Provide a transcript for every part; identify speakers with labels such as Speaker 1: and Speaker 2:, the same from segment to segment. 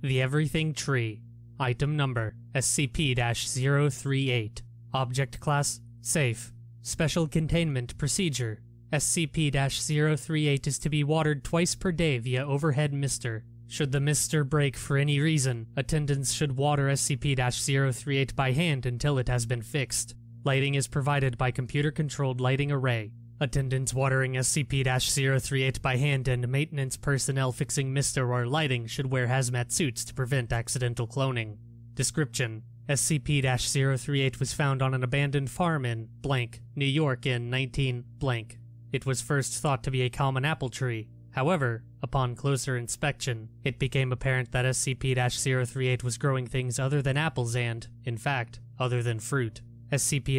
Speaker 1: The Everything Tree. Item number SCP 038. Object class Safe. Special containment procedure SCP 038 is to be watered twice per day via overhead mister. Should the mister break for any reason, attendants should water SCP 038 by hand until it has been fixed. Lighting is provided by computer controlled lighting array. Attendants watering SCP 038 by hand and maintenance personnel fixing mister or lighting should wear hazmat suits to prevent accidental cloning. Description SCP 038 was found on an abandoned farm in blank, New York in 19 blank. It was first thought to be a common apple tree. However, upon closer inspection, it became apparent that SCP 038 was growing things other than apples and, in fact, other than fruit. SCP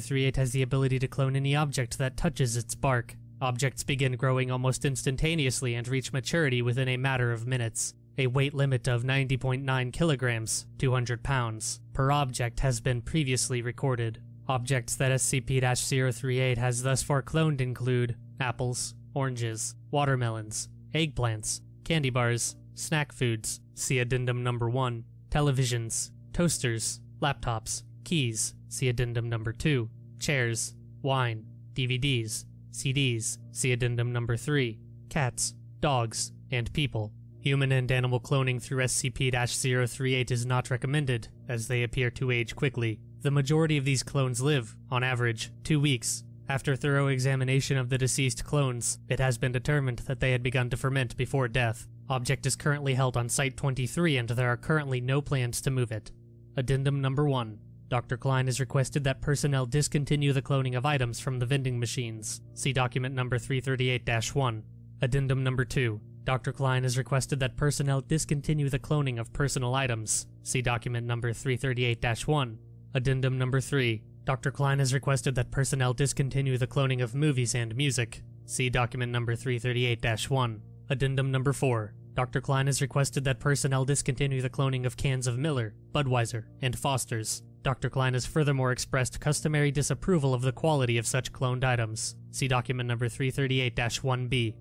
Speaker 1: 038 has the ability to clone any object that touches its bark. Objects begin growing almost instantaneously and reach maturity within a matter of minutes. A weight limit of 90.9 kilograms, 200 pounds, per object has been previously recorded. Objects that SCP 038 has thus far cloned include apples, oranges, watermelons, eggplants, candy bars, snack foods, see addendum number 1, televisions, toasters, laptops, keys, see addendum number 2, chairs, wine, DVDs, CDs, see addendum number 3, cats, dogs, and people. Human and animal cloning through SCP 038 is not recommended, as they appear to age quickly. The majority of these clones live, on average, two weeks. After thorough examination of the deceased clones, it has been determined that they had begun to ferment before death. Object is currently held on Site 23 and there are currently no plans to move it. Addendum number 1. Dr. Klein has requested that personnel discontinue the cloning of items from the vending machines. See document number 338 1. Addendum number 2. Dr. Klein has requested that personnel discontinue the cloning of personal items. See document number 338 1. Addendum number 3. Dr. Klein has requested that personnel discontinue the cloning of movies and music. See document number 338 1. Addendum number 4. Dr. Klein has requested that personnel discontinue the cloning of cans of Miller, Budweiser, and Foster's. Dr. Klein has furthermore expressed customary disapproval of the quality of such cloned items. See document number 338 1B.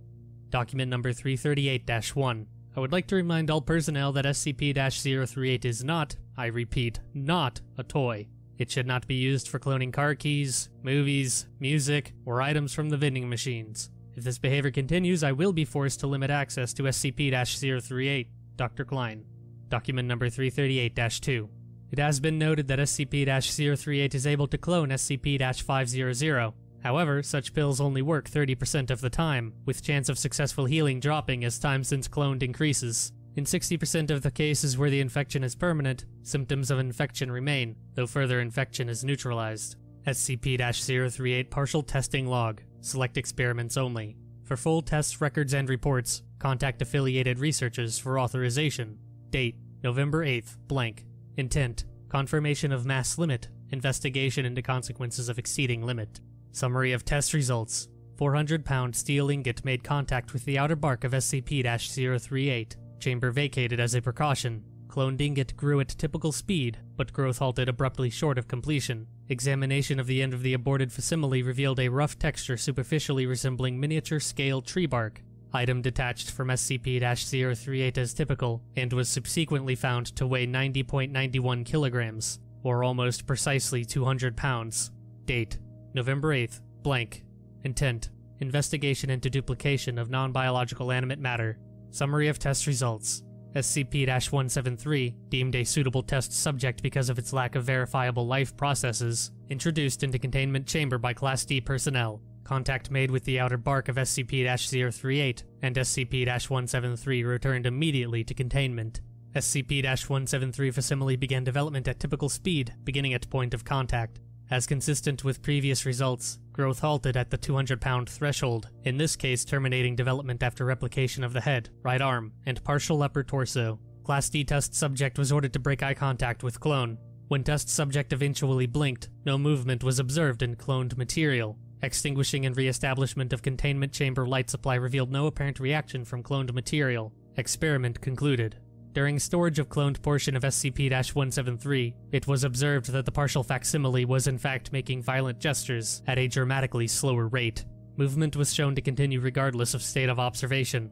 Speaker 1: Document number 338 1. I would like to remind all personnel that SCP 038 is not, I repeat, not a toy. It should not be used for cloning car keys, movies, music, or items from the vending machines. If this behavior continues, I will be forced to limit access to SCP 038. Dr. Klein. Document number 338 2. It has been noted that SCP 038 is able to clone SCP 500. However, such pills only work 30% of the time, with chance of successful healing dropping as time since cloned increases. In 60% of the cases where the infection is permanent, symptoms of infection remain, though further infection is neutralized. SCP 038 Partial Testing Log Select experiments only. For full test records and reports, contact affiliated researchers for authorization. Date November 8th, blank. Intent Confirmation of mass limit. Investigation into consequences of exceeding limit. Summary of test results 400 pound steel ingot made contact with the outer bark of SCP 038. Chamber vacated as a precaution. Cloned ingot grew at typical speed, but growth halted abruptly short of completion. Examination of the end of the aborted facsimile revealed a rough texture superficially resembling miniature scale tree bark. Item detached from SCP 038 as typical, and was subsequently found to weigh 90.91 kilograms, or almost precisely 200 pounds. Date November 8th, blank. Intent Investigation into duplication of non biological animate matter. Summary of test results SCP 173, deemed a suitable test subject because of its lack of verifiable life processes, introduced into containment chamber by Class D personnel. Contact made with the outer bark of SCP 038 and SCP 173 returned immediately to containment. SCP 173 facsimile began development at typical speed, beginning at point of contact. As consistent with previous results, growth halted at the 200 pound threshold, in this case terminating development after replication of the head, right arm, and partial upper torso. Class D test subject was ordered to break eye contact with clone. When test subject eventually blinked, no movement was observed in cloned material. Extinguishing and re-establishment of containment chamber light supply revealed no apparent reaction from cloned material. Experiment concluded. During storage of cloned portion of SCP-173, it was observed that the partial facsimile was in fact making violent gestures at a dramatically slower rate. Movement was shown to continue regardless of state of observation.